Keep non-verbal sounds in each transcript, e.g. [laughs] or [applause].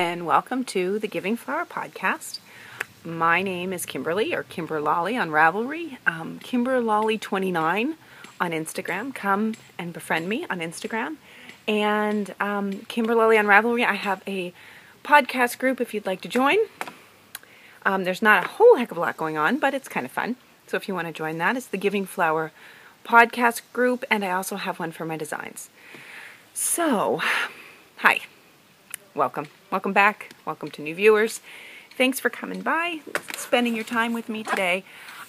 And welcome to the Giving Flower podcast. My name is Kimberly, or Kimber Lolly on Ravelry. Um, Kimber Lolly 29 on Instagram. Come and befriend me on Instagram. And um, Kimber Lolly on Ravelry, I have a podcast group if you'd like to join. Um, there's not a whole heck of a lot going on, but it's kind of fun. So if you want to join that, it's the Giving Flower podcast group, and I also have one for my designs. So, hi welcome. Welcome back. Welcome to new viewers. Thanks for coming by, spending your time with me today.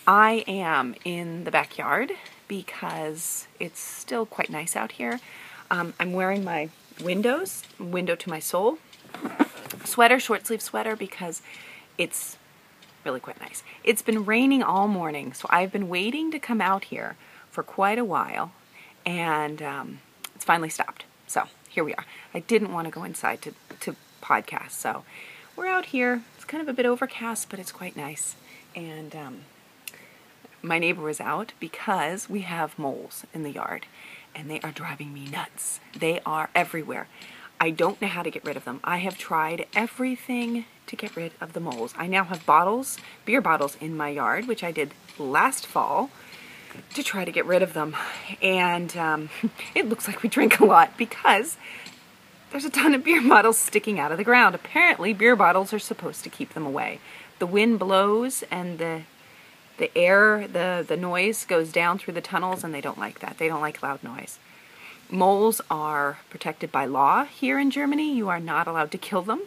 I am in the backyard because it's still quite nice out here. Um, I'm wearing my windows, window to my soul sweater, short sleeve sweater because it's really quite nice. It's been raining all morning, so I've been waiting to come out here for quite a while, and um, it's finally stopped. So here we are. I didn't want to go inside to, to podcast, so we're out here. It's kind of a bit overcast, but it's quite nice. And um, my neighbor was out because we have moles in the yard, and they are driving me nuts. They are everywhere. I don't know how to get rid of them. I have tried everything to get rid of the moles. I now have bottles, beer bottles in my yard, which I did last fall to try to get rid of them. And um, [laughs] it looks like we drink a lot because there's a ton of beer [laughs] bottles sticking out of the ground. Apparently, beer bottles are supposed to keep them away. The wind blows and the the air, the, the noise goes down through the tunnels and they don't like that. They don't like loud noise. Moles are protected by law here in Germany. You are not allowed to kill them.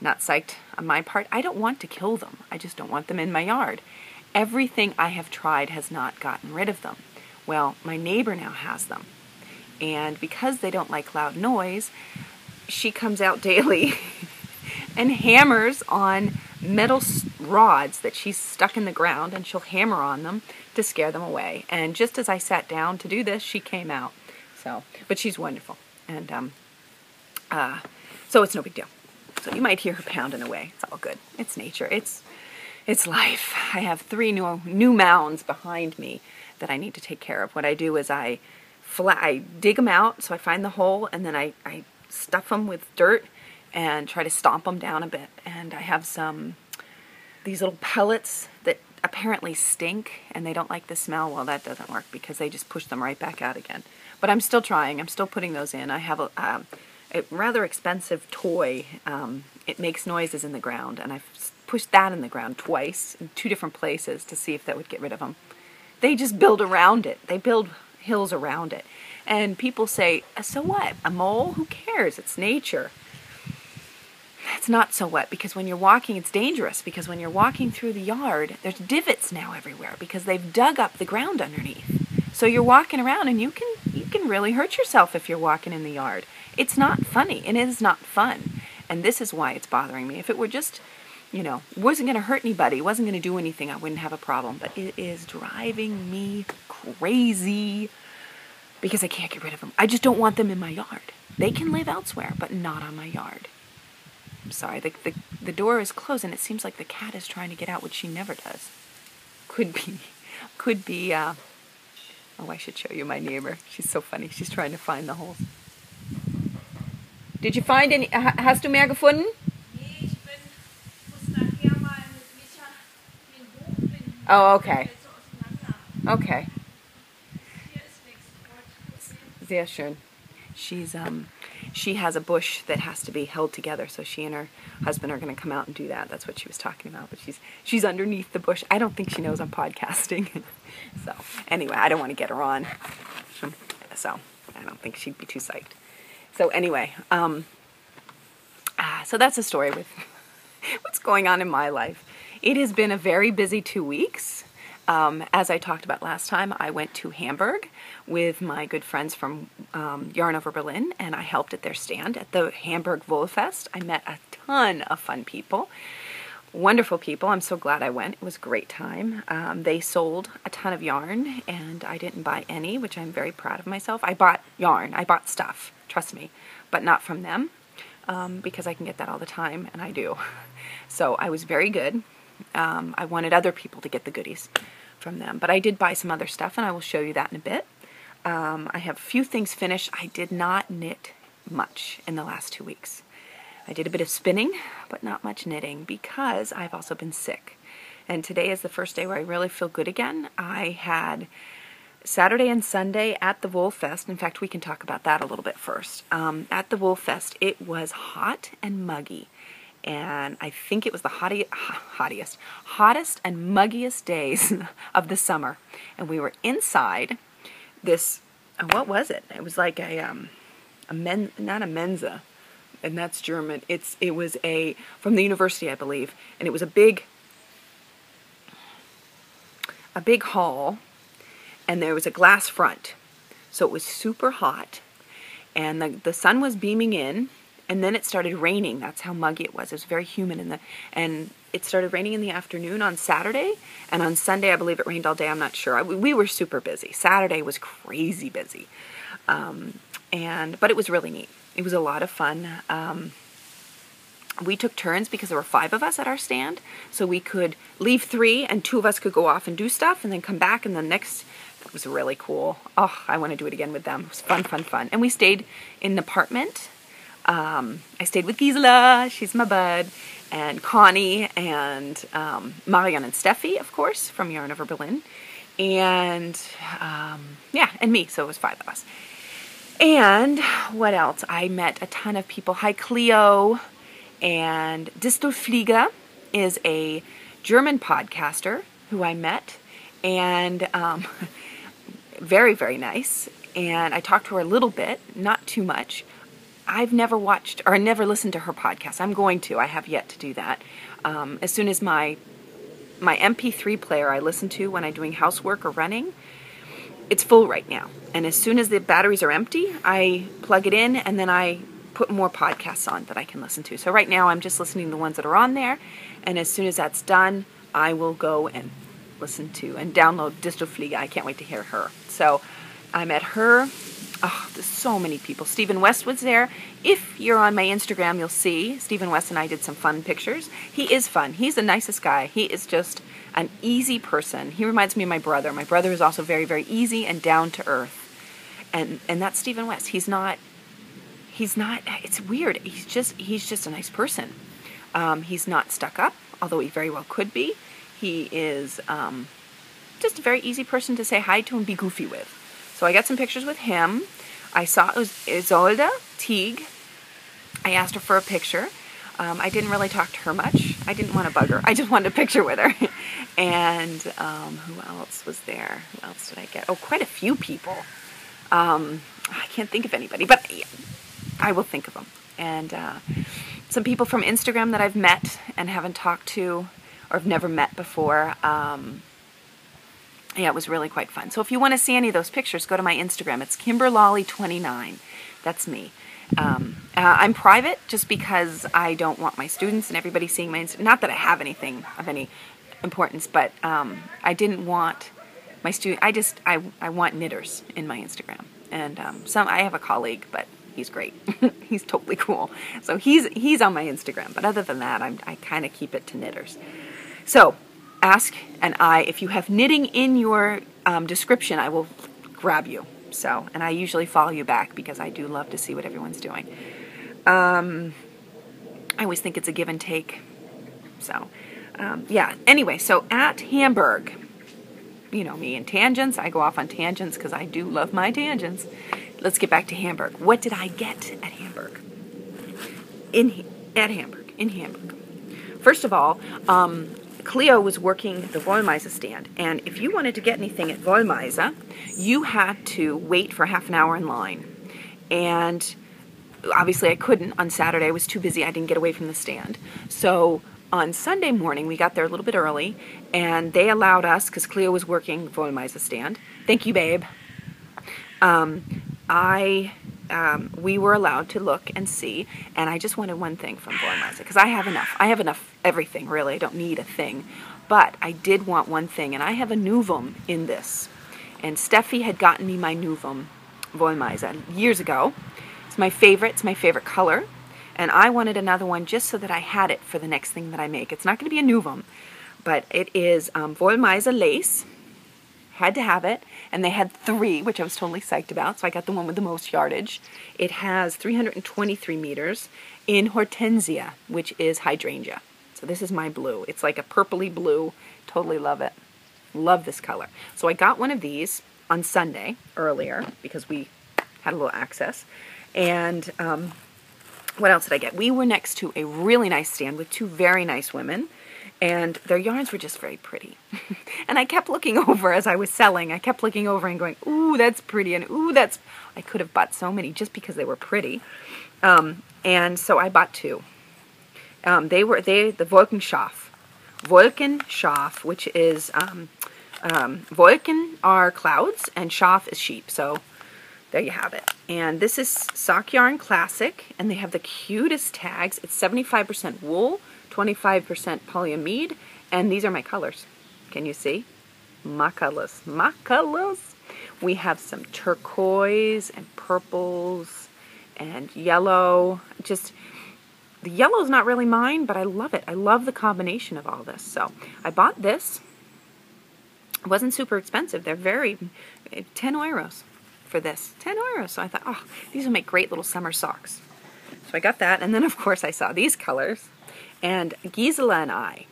Not psyched on my part. I don't want to kill them. I just don't want them in my yard. Everything I have tried has not gotten rid of them. Well, my neighbor now has them. And because they don't like loud noise, she comes out [laughs] daily and hammers on metal rods that she's stuck in the ground and she'll hammer on them to scare them away. And just as I sat down to do this, she came out. So, but she's wonderful. And um, uh, so it's no big deal. So you might hear her pounding away. It's all good. It's nature. It's it's life. I have three new new mounds behind me that I need to take care of. What I do is I flat, I dig them out, so I find the hole, and then I, I stuff them with dirt and try to stomp them down a bit. And I have some these little pellets that apparently stink and they don't like the smell. Well, that doesn't work because they just push them right back out again. But I'm still trying. I'm still putting those in. I have a, uh, a rather expensive toy. Um, it makes noises in the ground, and I've pushed that in the ground twice in two different places to see if that would get rid of them. They just build around it. They build hills around it. And people say, uh, so what? A mole? Who cares? It's nature. It's not so what because when you're walking, it's dangerous because when you're walking through the yard, there's divots now everywhere because they've dug up the ground underneath. So you're walking around and you can you can really hurt yourself if you're walking in the yard. It's not funny and it is not fun. And this is why it's bothering me. If it were just you know, wasn't going to hurt anybody, wasn't going to do anything, I wouldn't have a problem. But it is driving me crazy because I can't get rid of them. I just don't want them in my yard. They can live elsewhere, but not on my yard. I'm sorry, the, the, the door is closed and it seems like the cat is trying to get out, which she never does. Could be, [laughs] could be, uh, oh, I should show you my neighbor. She's so funny. She's trying to find the holes. Did you find any, hast du mehr gefunden? Oh, okay. Okay. Sehr schön. She's um she has a bush that has to be held together, so she and her husband are going to come out and do that. That's what she was talking about. But she's she's underneath the bush. I don't think she knows I'm podcasting. [laughs] so anyway, I don't want to get her on. So I don't think she'd be too psyched. So anyway, um, ah, so that's a story with [laughs] what's going on in my life. It has been a very busy two weeks. Um, as I talked about last time, I went to Hamburg with my good friends from um, Yarn Over Berlin, and I helped at their stand at the Hamburg Wollfest. I met a ton of fun people, wonderful people. I'm so glad I went. It was a great time. Um, they sold a ton of yarn, and I didn't buy any, which I'm very proud of myself. I bought yarn, I bought stuff, trust me, but not from them. Um, because I can get that all the time, and I do. [laughs] So I was very good. Um, I wanted other people to get the goodies from them. But I did buy some other stuff, and I will show you that in a bit. Um, I have a few things finished. I did not knit much in the last two weeks. I did a bit of spinning, but not much knitting because I've also been sick. And today is the first day where I really feel good again. I had Saturday and Sunday at the Wool Fest. In fact, we can talk about that a little bit first. Um, at the Wool Fest, it was hot and muggy. And I think it was the hottie, hottiest, hottest and muggiest days [laughs] of the summer. And we were inside this, what was it? It was like a, um, a men, not a Mensa, and that's German. It's it was a from the university, I believe, and it was a big a big hall, and there was a glass front, so it was super hot, and the the sun was beaming in, and then it started raining. That's how muggy it was. It was very humid in the and it started raining in the afternoon on Saturday, and on Sunday I believe it rained all day. I'm not sure. we, we were super busy. Saturday was crazy busy, um, and but it was really neat. It was a lot of fun. Um, we took turns because there were five of us at our stand, so we could leave three, and two of us could go off and do stuff, and then come back, and the next. it was really cool. Oh, I want to do it again with them. It was fun, fun, fun. And we stayed in an apartment. Um, I stayed with Gisela. She's my bud and Connie and um, Marion and Steffi, of course, from Yarn Over Berlin, and um, yeah, and me. So it was five of us. And what else? I met a ton of people. Hi, Cleo. And Distelflieger is a German podcaster who I met. And um, [laughs] very, very nice. And I talked to her a little bit, not too much. I've never watched or I never listened to her podcast. I'm going to. I have yet to do that. Um, as soon as my my MP3 player I listen to when I'm doing housework or running it's full right now. And as soon as the batteries are empty, I plug it in and then I put more podcasts on that I can listen to. So right now I'm just listening to the ones that are on there. And as soon as that's done, I will go and listen to and download Distelflieger. I can't wait to hear her. So I met her. Oh, there's so many people. Stephen West was there. If you're on my Instagram, you'll see Stephen West and I did some fun pictures. He is fun. He's the nicest guy. He is just an easy person. He reminds me of my brother. My brother is also very, very easy and down to earth. And and that's Stephen West. He's not he's not it's weird. He's just he's just a nice person. Um, he's not stuck up, although he very well could be. He is um, just a very easy person to say hi to and be goofy with. So I got some pictures with him. I saw it was Isolde Teague. I asked her for a picture. Um, I didn't really talk to her much. I didn't want to bug her. I just wanted a picture with her. [laughs] and um, who else was there? Who else did I get? Oh, quite a few people. Um, I can't think of anybody, but I will think of them. And uh, some people from Instagram that I've met and haven't talked to or have never met before. Um, yeah, it was really quite fun. So if you want to see any of those pictures, go to my Instagram. It's KimberLolly29. That's me. Um, uh, I'm private just because I don't want my students and everybody seeing my Instagram. Not that I have anything of any importance, but um, I didn't want my student. I just I I want knitters in my Instagram, and um, some I have a colleague, but he's great. [laughs] he's totally cool. So he's he's on my Instagram. But other than that, I'm, I kind of keep it to knitters. So ask and I if you have knitting in your um, description, I will grab you. So, and I usually follow you back because I do love to see what everyone's doing. Um, I always think it's a give and take. So, um, yeah. Anyway, so at Hamburg, you know me and tangents. I go off on tangents because I do love my tangents. Let's get back to Hamburg. What did I get at Hamburg? In at Hamburg, in Hamburg. First of all, um, Cleo was working the Wollmeise stand, and if you wanted to get anything at Wollmeise, you had to wait for half an hour in line. And obviously I couldn't on Saturday. I was too busy. I didn't get away from the stand. So on Sunday morning, we got there a little bit early, and they allowed us, because Cleo was working Wollmeise stand. Thank you, babe. Um, I um, we were allowed to look and see, and I just wanted one thing from Wollmeise because I have enough. I have enough everything really. I don't need a thing, but I did want one thing, and I have a Novum in this. And Steffi had gotten me my Novum Wollmeise years ago. It's my favorite. It's my favorite color, and I wanted another one just so that I had it for the next thing that I make. It's not going to be a Novum, but it is um, Wollmeise lace. Had to have it, and they had three, which I was totally psyched about. So I got the one with the most yardage. It has 323 meters in hortensia, which is hydrangea. So this is my blue. It's like a purpley blue. Totally love it. Love this color. So I got one of these on Sunday earlier because we had a little access. And um, what else did I get? We were next to a really nice stand with two very nice women and their yarns were just very pretty. [laughs] and I kept looking [laughs] over as I was selling. I kept looking over and going, "Ooh, that's pretty," and "Ooh, that's." I could have bought so many just because they were pretty, um, and so I bought two. Um, they were they the Wolkenschaf, Wolkenschaf, which is um, um, Wolken are clouds and Schaf is sheep. So there you have it. And this is Sock Yarn Classic, and they have the cutest tags. It's 75% wool, 25% polyamide, and these are my colors. Can you see? My colors. We have some turquoise and purples and yellow. Just, the yellow is not really mine, but I love it. I love the combination of all this. So I bought this. It wasn't super expensive. They're very, 10 euros for this. 10 euros. So I thought, oh, these will make great little summer socks. So I got that. And then, of course, I saw these colors. And Gisela and I,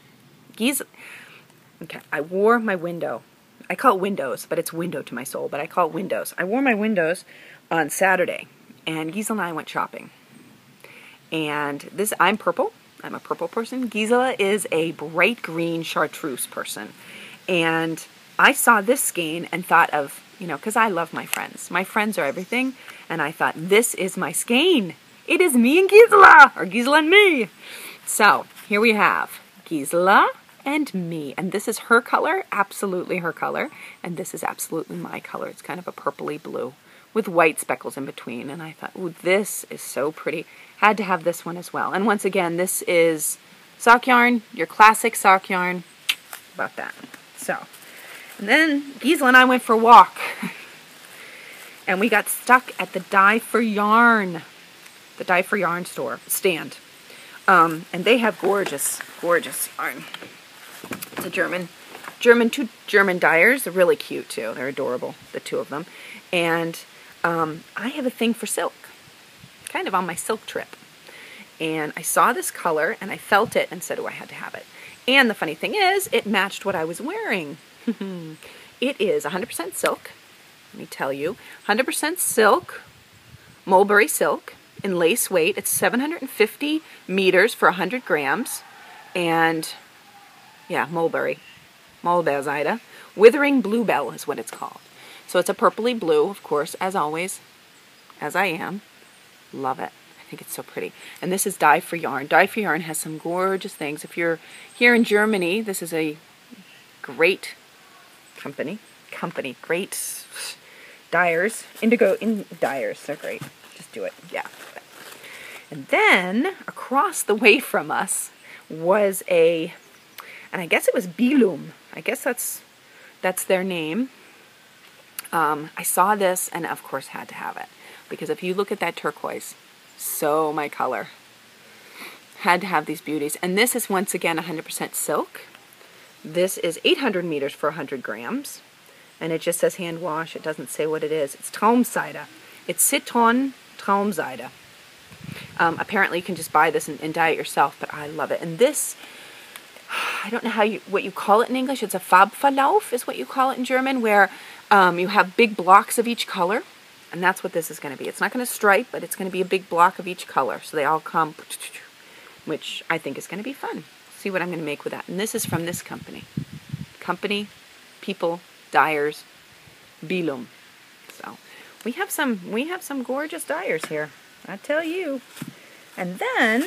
Gisela, okay, I wore my window. I call it windows, but it's window to my soul, but I call it windows. I wore my windows on Saturday, and Gisela and I went shopping. And this, I'm purple. I'm a purple person. Gisela is a bright green chartreuse person. And I saw this skein and thought of, you know, because I love my friends. My friends are everything. And I thought, this is my skein. It is me and Gisela, or Gisela and me. So here we have Gisela and me. And this is her color, absolutely her color. And this is absolutely my color. It's kind of a purpley blue with white speckles in between. And I thought, ooh, this is so pretty. Had to have this one as well. And once again, this is sock yarn, your classic sock yarn. About that. So, and then Gisela and I went for a walk. [laughs] and we got stuck at the Dye for Yarn, the Dye for Yarn store stand. Um, and they have gorgeous, gorgeous yarn. It's a German, German, two German dyers. They're really cute too. They're adorable, the two of them. And um, I have a thing for silk, kind of on my silk trip. And I saw this color and I felt it and said, oh, I had to have it. And the funny thing is, it matched what I was wearing. [laughs] it is 100% silk, let me tell you. 100% silk, mulberry silk in lace weight. It's 750 meters for 100 grams. And yeah, mulberry. Mulberseide. Withering bluebell is what it's called. So it's a purpley blue, of course, as always, as I am. Love it. I think it's so pretty. And this is Dye for Yarn. Dye for Yarn has some gorgeous things. If you're here in Germany, this is a great company. Company. Great dyers. Indigo in dyers. They're great. Just do it. Yeah. And then across the way from us was a, and I guess it was Bilum. I guess that's that's their name. Um, I saw this and of course had to have it because if you look at that turquoise, so my color. Had to have these beauties. And this is once again 100% silk. This is 800 meters for 100 grams. And it just says hand wash. It doesn't say what it is. It's Traumseide. It's Citron Traumseide. Um, apparently, you can just buy this and, and, dye it yourself, but I love it. And this, I don't know how you what you call it in English. It's a Farbverlauf, is what you call it in German, where um, you have big blocks of each color, and that's what this is going to be. It's not going to stripe, but it's going to be a big block of each color, so they all come, which I think is going to be fun. See what I'm going to make with that. And this is from this company, company, people, dyers, Billum. We have some we have some gorgeous dyers here. I tell you. And then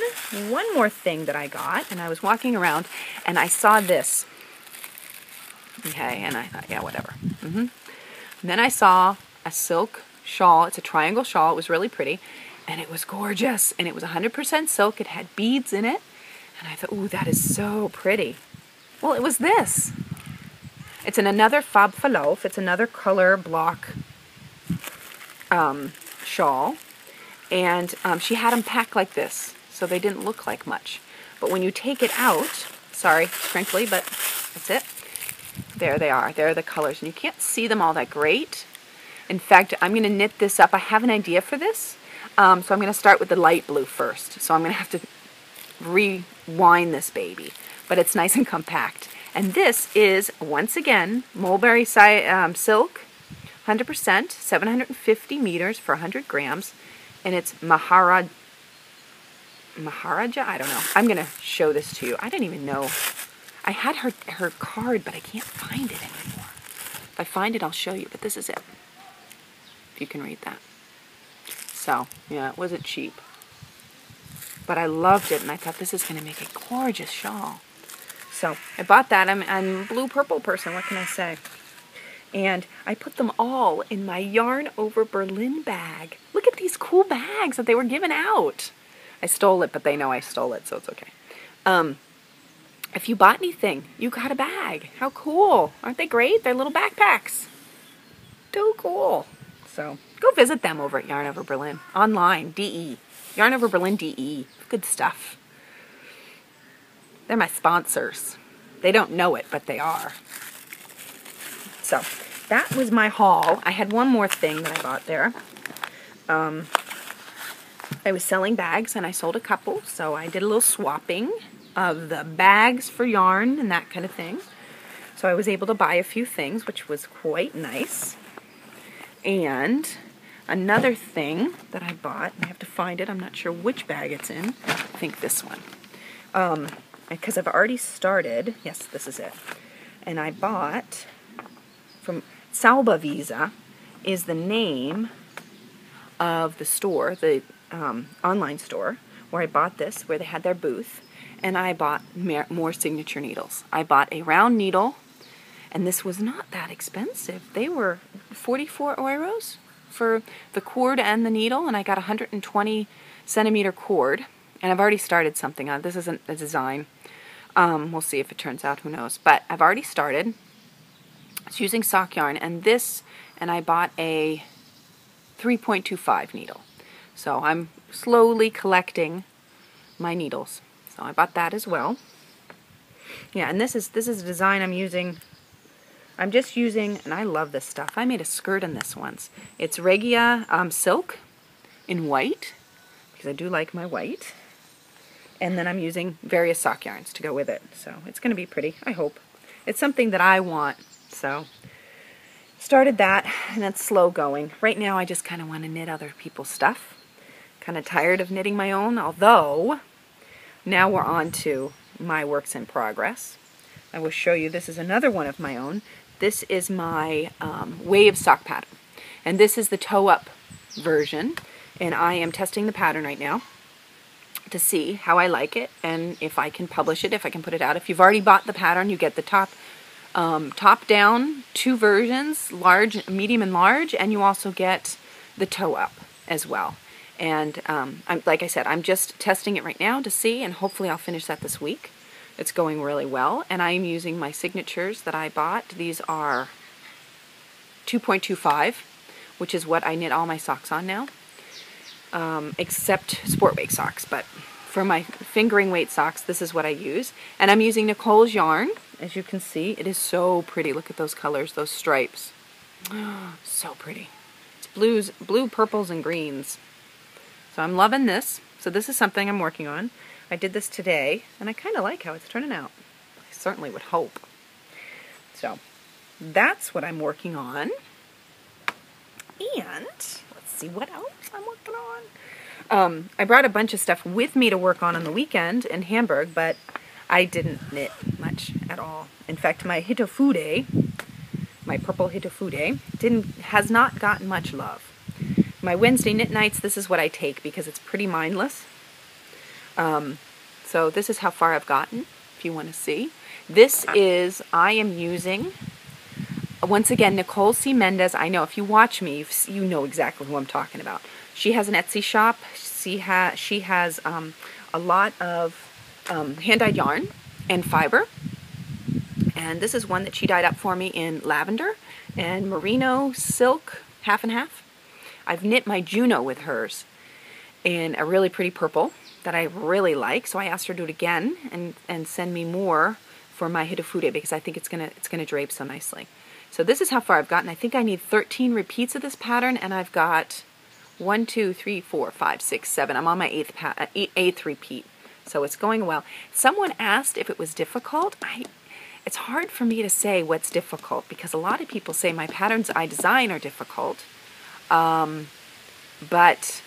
one more thing that I got, and I was walking around and I saw this. Okay, and I thought, yeah, whatever. Mm-hmm. then I saw a silk shawl. It's a triangle shawl. It was really pretty, and it was gorgeous. And it was 100% silk. It had beads in it, and I thought, ooh, that is so pretty. Well, it was this. It's in another Farbverlauf. It's another color block um, shawl and um, she had them packed like this, so they didn't look like much. But when you take it out, sorry, crinkly, but that's it. there they are. There are the colors. And you can't see them all that great. In fact, I'm going to knit this up. I have an idea for this. Um, so I'm going to start with the light blue first. So I'm going to have to rewind this baby. But it's nice and compact. And this is, once again, mulberry um, silk, 100%, 750 meters for 100 grams. And it's Maharaj Maharaja? I don't know. I'm going to show this to you. I didn't even know. I had her, her card, but I can't find it anymore. If I find it, I'll show you. But this is it. If you can read that. So, yeah, it wasn't cheap. But I loved it, and I thought this is going to make a gorgeous shawl. So, I bought that. I'm, I'm blue-purple person. What can I say? And I put them all in my Yarn Over Berlin bag. Look at these cool bags that they were giving out. I stole it, but they know I stole it, so it's okay. Um, if you bought anything, you got a bag. How cool. Aren't they great? They're little backpacks. So cool. So go visit them over at Yarn Over Berlin. Online, DE. Yarn Over Berlin DE. Good stuff. They're my sponsors. They don't know it, but they are. So that was my haul. I had one more thing that I bought there. Um, I was selling bags and I sold a couple, so I did a little swapping of the bags for yarn and that kind of thing. So I was able to buy a few things, which was quite nice. And another thing that I bought, I have to find it, I'm not sure which bag it's in. I think this one. Um, because I've already started, yes, this is it. And I bought from Salba Visa is the name of the store, the um, online store where I bought this, where they had their booth, and I bought more signature needles. I bought a round needle, and this was not that expensive. They were 44 euros for the cord and the needle, and I got 120 centimeter cord, and I've already started something on This isn't a design. Um, we'll see if it turns out, who knows. But I've already started. It's using sock yarn, and this, and I bought a 3.25 needle. So I'm slowly collecting my needles. So I bought that as well. Yeah, and this is this is a design I'm using. I'm just using, and I love this stuff. I made a skirt in this once. It's Regia um, silk in white, because I do like my white. And then I'm using various sock yarns to go with it. So it's going to be pretty, I hope. It's something that I want, so started that, and it's slow going. Right now I just kind of want to knit other people's stuff kind of tired of knitting my own, although now we're on to my works in progress. I will show you, this is another one of my own. This is my um, wave sock pattern. And this is the toe-up version. And I am testing the pattern right now to see how I like it and if I can publish it, if I can put it out. If you've already bought the pattern, you get the top um, top down two versions, large, medium, and large, and you also get the toe up as well. And um, I'm, like I said, I'm just testing it right now to see, and hopefully I'll finish that this week. It's going really well, and I'm using my signatures that I bought. These are 2.25, which is what I knit all my socks on now, um, except sport weight socks. But for my fingering weight socks, this is what I use. And I'm using Nicole's yarn. As you can see, it is so pretty. Look at those colors, those stripes. [gasps] so pretty. It's blues, blue, purples, and greens. So I'm loving this. So this is something I'm working on. I did this today, and I kind of like how it's turning out. I certainly would hope. So that's what I'm working on. And let's see what else I'm working on. Um, I brought a bunch of stuff with me to work on on the weekend in Hamburg, but I didn't knit much at all. In fact, my Hitofude, my purple Hitofude, didn't has not gotten much love my Wednesday knit nights, this is what I take because it's pretty mindless. Um, so this is how far I've gotten, if you want to see. This is, I am using, once again, Nicole C. Mendez. I know if you watch me, you know exactly who I'm talking about. She has an Etsy shop. She, ha she has um, a lot of um, hand-dyed yarn and fiber. And this is one that she dyed up for me in lavender and merino silk, half and half. I've knit my Juno with hers in a really pretty purple that I really like. So I asked her to do it again and, and send me more for my Hitofude because I think it's gonna it's gonna drape so nicely. So this is how far I've gotten. I think I need 13 repeats of this pattern, and I've got one, two, three, four, five, six, seven. I'm on my eighth uh, eighth repeat, so it's going well. Someone asked if it was difficult. I it's hard for me to say what's difficult because a lot of people say my patterns I design are difficult. Um, but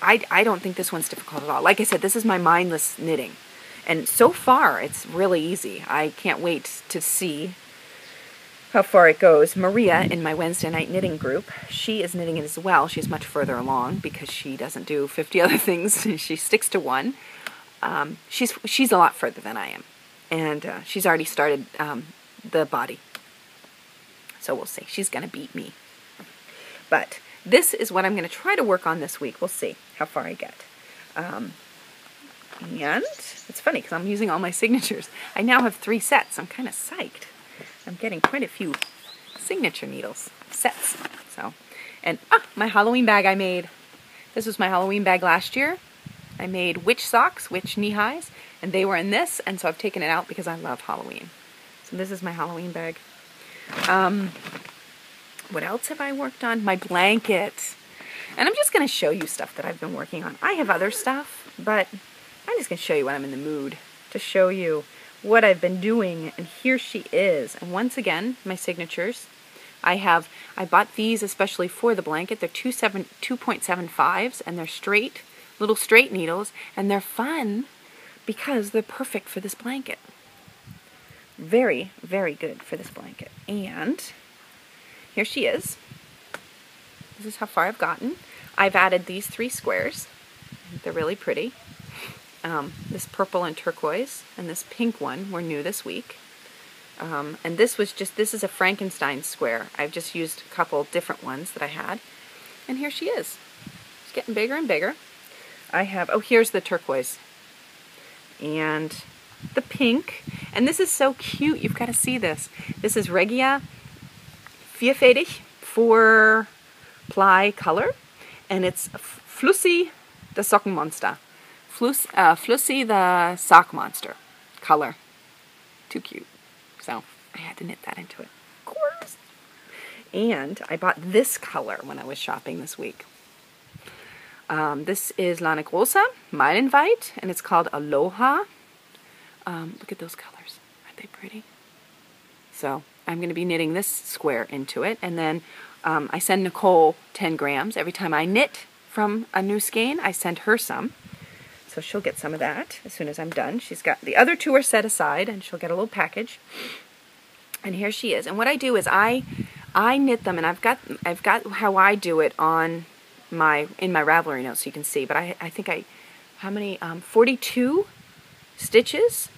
I, I don't think this one's difficult at all. Like I said, this is my mindless knitting. And so far, it's really easy. I can't wait to see how far it goes. Maria, in my Wednesday night knitting group, she is knitting it as well. She's much further along because she doesn't do 50 [laughs] other things. she sticks to one. Um, she's, she's a lot further than I am. And uh, she's already started um, the body. So we'll see. She's going to beat me. But this is what I'm going to try to work on this week. We'll see how far I get. Um, and it's funny because I'm using all my signatures. I now have three sets. I'm kind of psyched. I'm getting quite a few signature needles sets. So, and ah, my Halloween bag I made. This was my Halloween bag last year. I made witch socks, witch knee highs, and they were in this, and so I've taken it out because I love Halloween. So this is my Halloween bag. Um, what else have I worked on? My blanket. And I'm just going to show you stuff that I've been working on. I have other stuff, but I'm just going to show you when I'm in the mood to show you what I've been doing. And here she is. And once again, my signatures. I have, I bought these especially for the blanket. They're 2.75s and they're straight, little straight needles. And they're fun because they're perfect for this blanket. Very, very good for this blanket. And here she is. This is how far I've gotten. I've added these three squares. They're really pretty. Um, this purple and turquoise and this pink one were new this week. Um, and this was just, this is a Frankenstein square. I've just used a couple different ones that I had. And here she is. It's getting bigger and bigger. I have, oh, here's the turquoise. And the pink. And this is so cute. You've got to see this. This is Regia vierfädig, four ply color. And it's Flussi the Sockenmonster. Fluss, uh, Flussi the Sock Monster color. Too cute. So I had to knit that into it. Of course. And I bought this color when I was shopping this week. Um, this is Lana Grossa, Meilenweit, and it's called Aloha. Um, look at those colors. Aren't they pretty? So I'm going to be knitting this square into it. And then um, I send Nicole 10 grams. Every time I knit from a new skein, I send her some. So she'll get some of that as soon as I'm done. She's got the other two are set aside and she'll get a little package. And here she is. And what I do is I I knit them and I've got I've got how I do it on my in my Ravelry notes so you can see. But I I think I how many um, 42 stitches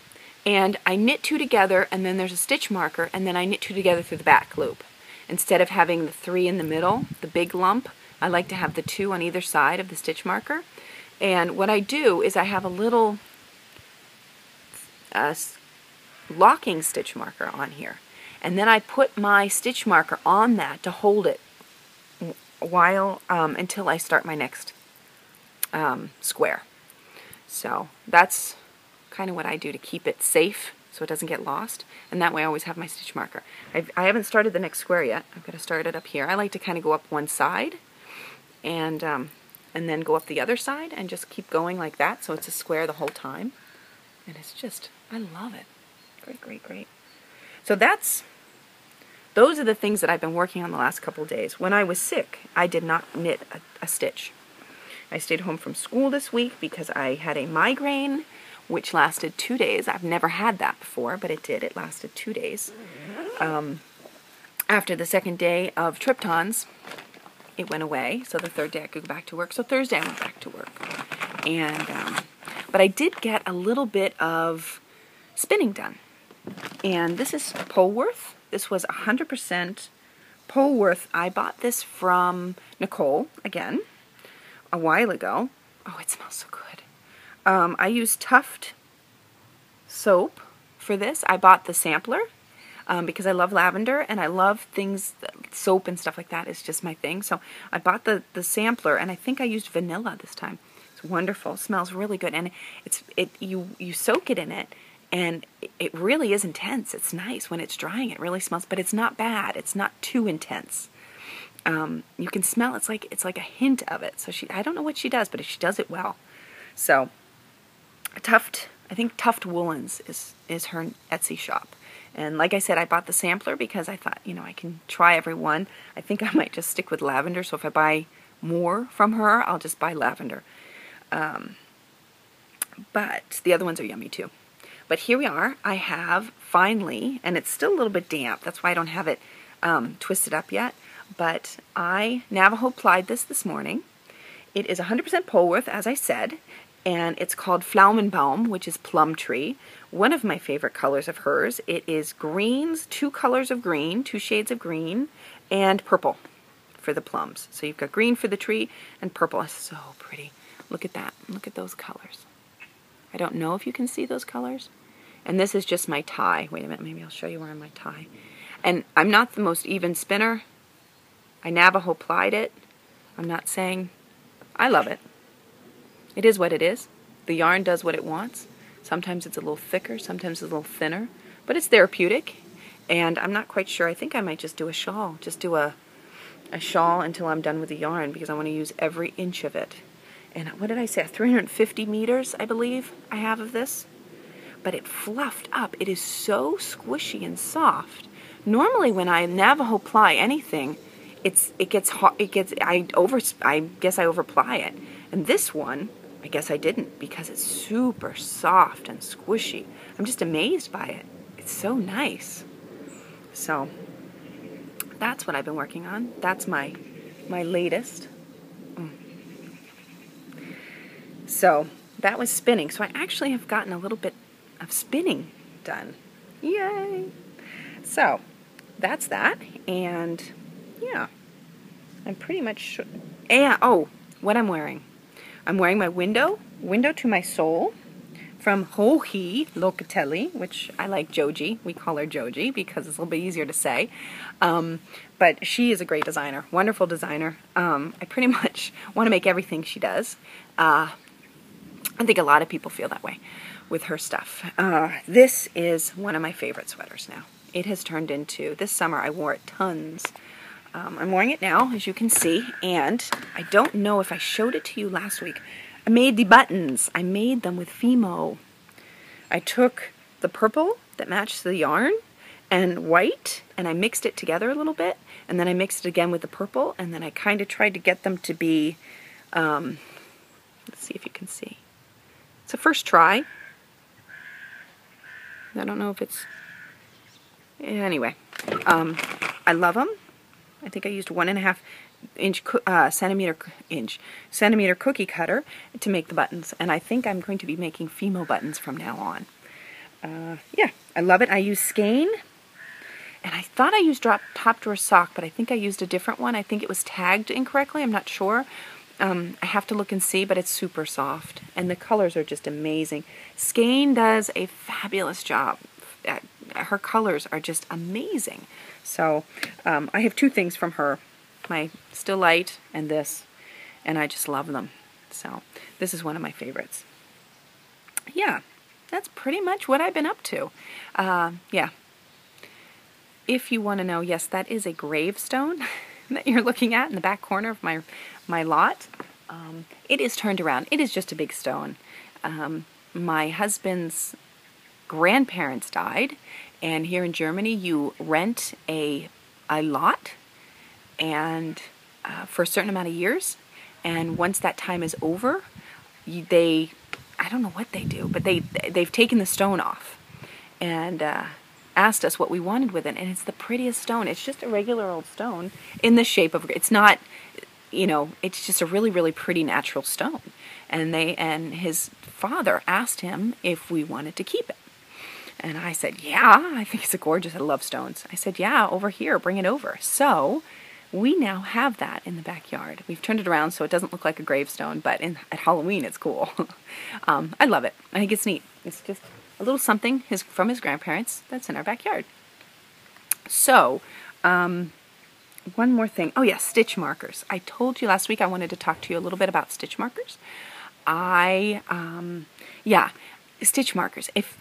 and I knit two together and then there's a stitch marker and then I knit two together through the back loop. Instead of having the three in the middle, the big lump, I like to have the two on either side of the stitch marker. And what I do is I have a little uh, locking stitch marker on here. And then I put my stitch marker on that to hold it while um, until I start my next um, square. So that's kind of what I do to keep it safe so it doesn't get lost. And that way I always have my stitch marker. I've, I have not started the next square yet. I've got to start it up here. I like to kind of go up one side and, um, and then go up the other side and just keep going like that so it's a square the whole time. And it's just, I love it. Great, great, great. So that's, those are the things that I've been working on the last couple days. When I was sick, I did not knit a, a stitch. I stayed home from school this week because I had a migraine which lasted two days. I've never had that before, but it did. It lasted two days. Um, after the second day of Triptans, it went away. So the third day I could go back to work. So Thursday I went back to work. And, um, but I did get a little bit of spinning done. And this is Polworth. This was 100% Polworth. I bought this from Nicole, again, a while ago. Oh, it smells so good. Um, I used Tuft soap for this. I bought the sampler um, because I love lavender and I love things, soap and stuff like that is just my thing. So I bought the, the sampler and I think I used vanilla this time. It's wonderful. Smells really good and it's it you you soak it in it and it really is intense. It's nice when it's drying. It really smells, but it's not bad. It's not too intense. Um, you can smell it's like it's like a hint of it. So she I don't know what she does, but she does it well. So Tuft I think Tuft Woolens is is her Etsy shop. And like I said, I bought the sampler because I thought, you know, I can try every one. I think I [laughs] might just stick with lavender. So if I buy more from her, I'll just buy lavender. Um, but the other ones are yummy too. But here we are. I have finally, and it's still a little bit damp. That's why I don't have it um, twisted up yet. But I Navajo plied this this morning. It is 100% Polworth, as I said, and it's called Pflaumenbaum, which is plum tree. One of my favorite colors of hers. It is greens, two colors of green, two shades of green, and purple for the plums. So you've got green for the tree and purple. It's so pretty. Look at that. Look at those colors. I don't know if you can see those colors. And this is just my tie. Wait a minute, maybe I'll show you where I'm my tie. And I'm not the most even spinner. I Navajo plied it. I'm not saying I love it. It is what it is. The yarn does what it wants. Sometimes it's a little thicker, sometimes it's a little thinner, but it's therapeutic. And I'm not quite sure. I think I might just do a shawl. Just do a, a shawl until I'm done with the yarn because I want to use every inch of it and what did I say, 350 meters, I believe, I have of this. But it fluffed up. It is so squishy and soft. Normally, when I Navajo ply anything, it's it gets hot. It gets I over. I guess I overply it. And this one, I guess I didn't because it's super soft and squishy. I'm just amazed by it. It's so nice. So that's what I've been working on. That's my my latest. Mm. So that was spinning. So I actually have gotten a little bit of spinning done. Yay! So that's that. And yeah, I'm pretty much. sure. And oh, what I'm wearing. I'm wearing my window, window to my soul from Joji Locatelli, which I like Joji. We call her Joji because it's a little bit easier to say. Um, but she is a great designer, wonderful designer. Um, I pretty [laughs] much want to make everything she does. Uh, I think a lot of people feel that way with her stuff. Uh, this is one of my favorite sweaters now. It has turned into, this summer I wore it tons. Um, I'm wearing it now, as you can see, and I don't know if I showed it to you last week. I made the buttons. I made them with Fimo. I took the purple that matched the yarn and white, and I mixed it together a little bit, and then I mixed it again with the purple, and then I kind of tried to get them to be, um, let's see if you can see. It's a first try. I don't know if it's... Anyway, um, I love them. I think I used one and a half inch uh, centimeter inch centimeter cookie cutter to make the buttons, and I think I'm going to be making Fimo buttons from now on. Uh, yeah, I love it. I use skein, and I thought I used drop top drawer sock, but I think I used a different one. I think it was tagged incorrectly. I'm not sure. Um, I have to look and see, but it's super soft. And the colors are just amazing. Skein does a fabulous job. Her colors are just amazing. So um, I have two things from her. My Still Light and this. And I just love them. So this is one of my favorites. Yeah, that's pretty much what I've been up to. Uh, yeah. If you want to know, yes, that is a gravestone [laughs] that you're looking at in the back corner of my my lot. Um, it is turned around. It is just a big stone. Um, my husband's grandparents died, and here in Germany, you rent a a lot, and uh, for a certain amount of years, and once that time is over, you, they I don't know what they do, but they they've taken the stone off, and uh, asked us what we wanted with it, and it's the prettiest stone. It's just a regular old stone in the shape of it's not you know, it's just a really, really pretty natural stone. And they and his father asked him if we wanted to keep it. And I said, Yeah, I think it's a gorgeous. I love stones. I said, Yeah, over here, bring it over. So we now have that in the backyard. We've turned it around so it doesn't look like a gravestone, but in, at Halloween it's cool. [laughs] um, I love it. I think it's neat. It's just a little something his, from his grandparents that's in our backyard. So, um, one more thing. Oh, yes, yeah, stitch markers. I told you last week I wanted to talk to you a little bit about stitch markers. I, um, yeah, stitch markers. If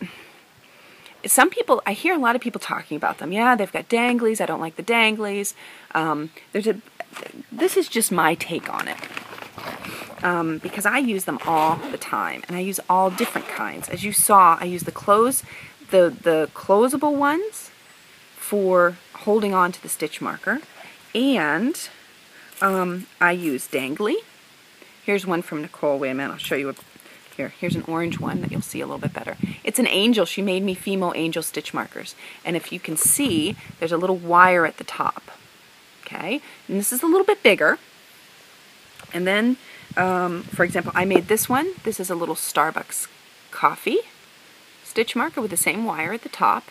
some people, I hear a lot of people talking about them. Yeah, they've got danglies. I don't like the danglies. Um, there's a, this is just my take on it. Um, because I use them all the time, and I use all different kinds. As you saw, I use the close, the the closable ones for holding on to the stitch marker, and um, I use dangly. Here's one from Nicole. Wait a minute, I'll show you a here, here's an orange one that you'll see a little bit better. It's an angel. She made me Fimo angel stitch markers. And if you can see, there's a little wire at the top. Okay, and this is a little bit bigger. And then, um, for example, I made this one. This is a little Starbucks coffee stitch marker with the same wire at the top.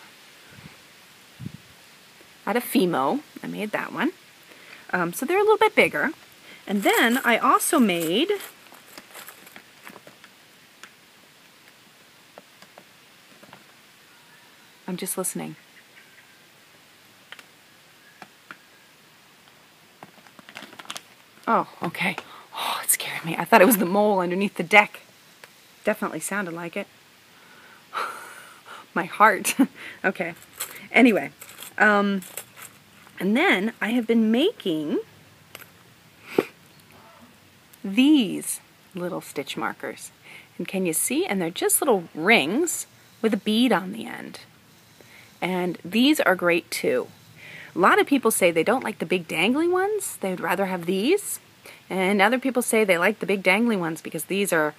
Out of Fimo, I made that one. Um, so they're a little bit bigger. And then I also made I'm just listening. Oh, okay. Oh, it scared me. I thought it was the mole underneath the deck. Definitely sounded like it. [sighs] My heart. [laughs] okay. Anyway, um, and then I have been making these little stitch markers. And can you see? And they're just little rings with a bead on the end. And these are great too. A lot of people say they don't like the big dangly ones. They would rather have these. And other people say they like the big dangly ones because these are,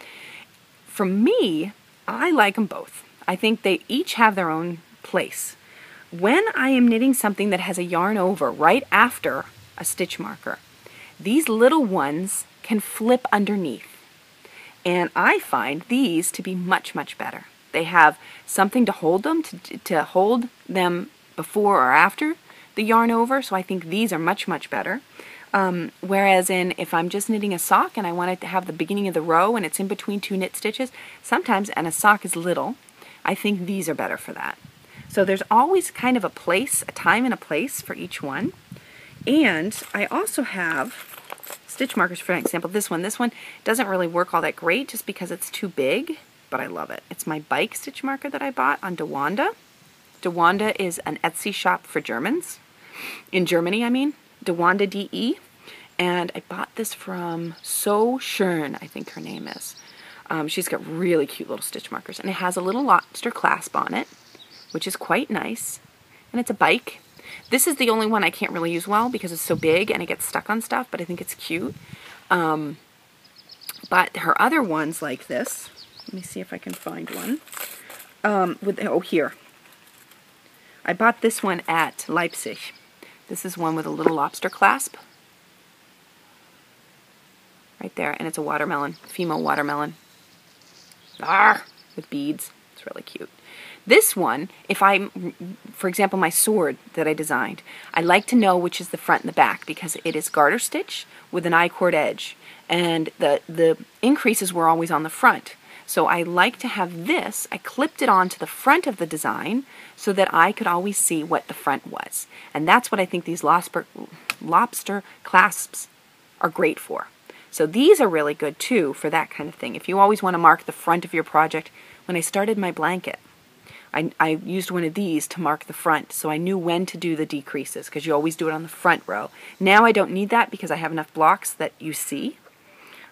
for me, I like them both. I think they each have their own place. When I am knitting something that has a yarn over right after a stitch marker, these little ones can flip underneath. And I find these to be much, much better. They have something to hold them, to, to hold them before or after the yarn over, so I think these are much, much better. Um, whereas in if I'm just knitting a sock and I want it to have the beginning of the row and it's in between two knit stitches, sometimes, and a sock is little, I think these are better for that. So there's always kind of a place, a time and a place for each one. And I also have stitch markers for example. This one, this one doesn't really work all that great just because it's too big but I love it. It's my bike stitch marker that I bought on DaWanda. DaWanda is an Etsy shop for Germans. In Germany, I mean. DaWanda D-E. And I bought this from So Schön, I think her name is. Um, she's got really cute little stitch markers. And it has a little lobster clasp on it, which is quite nice. And it's a bike. This is the only one I can't really use well because it's so big and it gets stuck on stuff, but I think it's cute. Um, but her other ones like this, let me see if I can find one. Um, with Oh, here. I bought this one at Leipzig. This is one with a little lobster clasp. Right there. And it's a watermelon. Fimo watermelon. Ah, with beads. It's really cute. This one, if I, for example, my sword that I designed, I like to know which is the front and the back because it is garter stitch with an I-cord edge. And the, the increases were always on the front. So I like to have this, I clipped it onto the front of the design so that I could always see what the front was. And that's what I think these lobster, lobster clasps are great for. So these are really good too for that kind of thing. If you always want to mark the front of your project, when I started my blanket, I, I used one of these to mark the front so I knew when to do the decreases because you always do it on the front row. Now I don't need that because I have enough blocks that you see,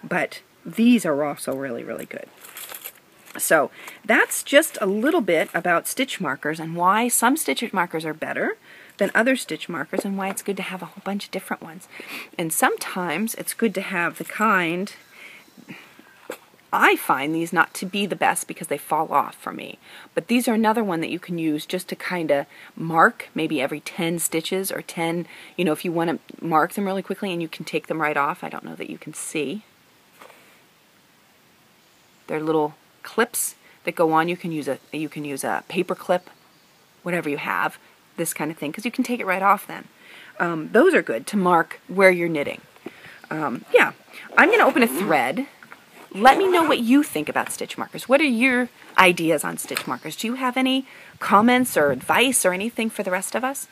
but these are also really, really good. So that's just a little bit about stitch markers and why some stitch markers are better than other stitch markers and why it's good to have a whole bunch of different ones. And sometimes it's good to have the kind, I find these not to be the best because they fall off for me. But these are another one that you can use just to kind of mark maybe every 10 stitches or 10, you know, if you want to mark them really quickly and you can take them right off. I don't know that you can see. They're little clips that go on. You can use a you can use a paper clip, whatever you have, this kind of thing, because you can take it right off then. Um, those are good to mark where you're knitting. Um, yeah, I'm going to open a thread. Let me know what you think about stitch markers. What are your ideas on stitch markers? Do you have any comments or advice or anything for the rest of us?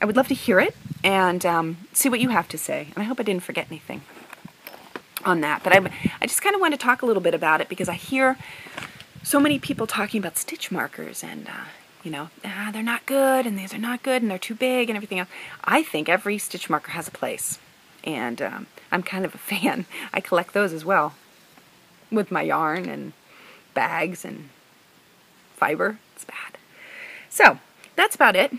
I would love to hear it and um, see what you have to say. And I hope I didn't forget anything on that. But I, I just kind of want to talk a little bit about it because I hear so many people talking about stitch markers and, uh, you know, ah, they're not good and these are not good and they're too big and everything else. I think every stitch marker has a place. And um, I'm kind of a [laughs] fan. I collect those as well with my yarn and bags and fiber. It's bad. So that's about it.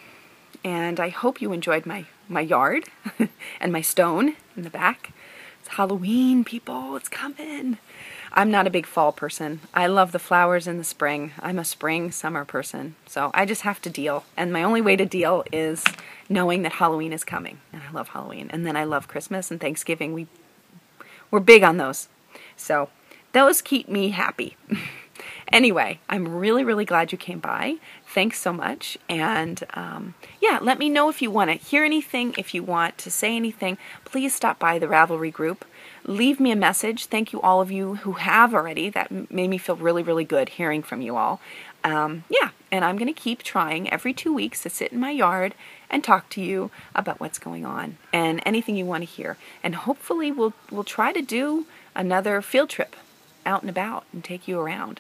And I hope you enjoyed my, my yard [laughs] and my stone in the back. It's Halloween, people. It's coming. I'm not a big fall person. I love the flowers in the spring. I'm a spring, summer person. So I just have to deal. And my only way to deal is knowing that Halloween is coming. And I love Halloween. And then I love Christmas and Thanksgiving. We, we're big on those. So those keep me happy. [laughs] Anyway, I'm really, really glad you came by. Thanks so much. And um, yeah, let me know if you want to hear anything, if you want to say anything. Please stop by the Ravelry group. Leave me a message. Thank you, all of you who have already. That made me feel really, really good hearing from you all. Um, yeah, and I'm going to keep trying every two weeks to sit in my yard and talk to you about what's going on and anything you want to hear. And hopefully, we'll we'll try to do another field trip out and about and take you around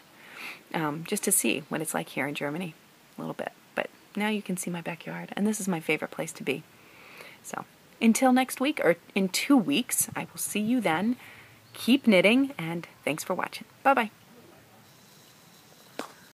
um, just to see what it's like here in Germany a little bit. But now you can see my backyard, and this is my favorite place to be. So until next week, or in two weeks, I will see you then. Keep knitting, and thanks for watching. Bye bye.